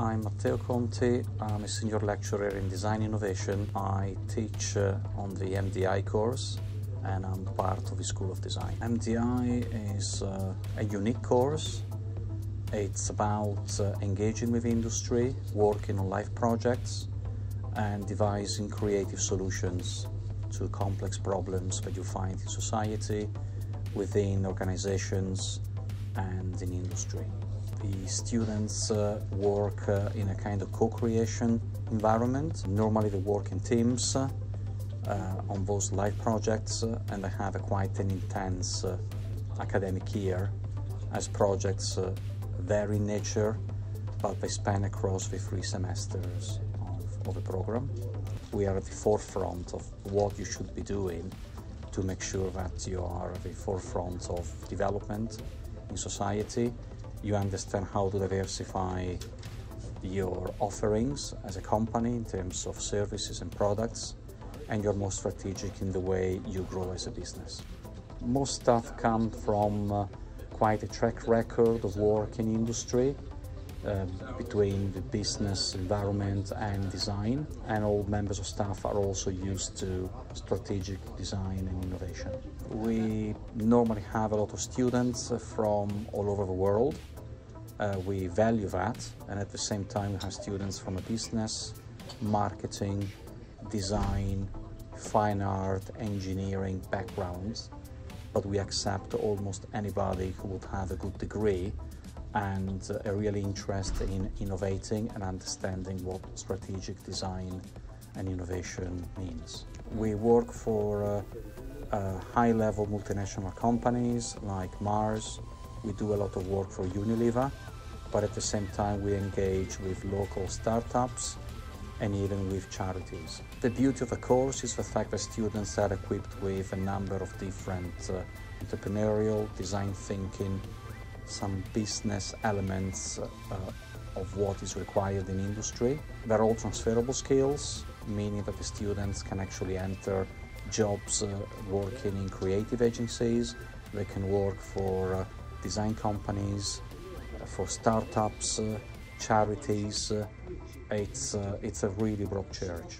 I'm Matteo Conti. I'm a senior lecturer in design innovation. I teach uh, on the MDI course and I'm part of the School of Design. MDI is uh, a unique course. It's about uh, engaging with industry, working on life projects, and devising creative solutions to complex problems that you find in society, within organizations, and in industry. The students uh, work uh, in a kind of co-creation environment. Normally they work in teams uh, on those live projects uh, and they have a quite an intense uh, academic year as projects uh, vary in nature but they span across the three semesters of, of the program. We are at the forefront of what you should be doing to make sure that you are at the forefront of development in society you understand how to diversify your offerings as a company in terms of services and products, and you're more strategic in the way you grow as a business. Most stuff comes from uh, quite a track record of work in industry uh, between the business environment and design, and all members of staff are also used to strategic design and innovation. We normally have a lot of students from all over the world. Uh, we value that, and at the same time, we have students from a business, marketing, design, fine art, engineering backgrounds. But we accept almost anybody who would have a good degree and a really interest in innovating and understanding what strategic design and innovation means. We work for uh, uh, high-level multinational companies like Mars. We do a lot of work for Unilever, but at the same time we engage with local startups and even with charities. The beauty of the course is the fact that students are equipped with a number of different uh, entrepreneurial, design thinking, some business elements uh, of what is required in industry. They're all transferable skills, meaning that the students can actually enter jobs uh, working in creative agencies, they can work for uh, design companies, for startups, charities. It's, it's a really broad church.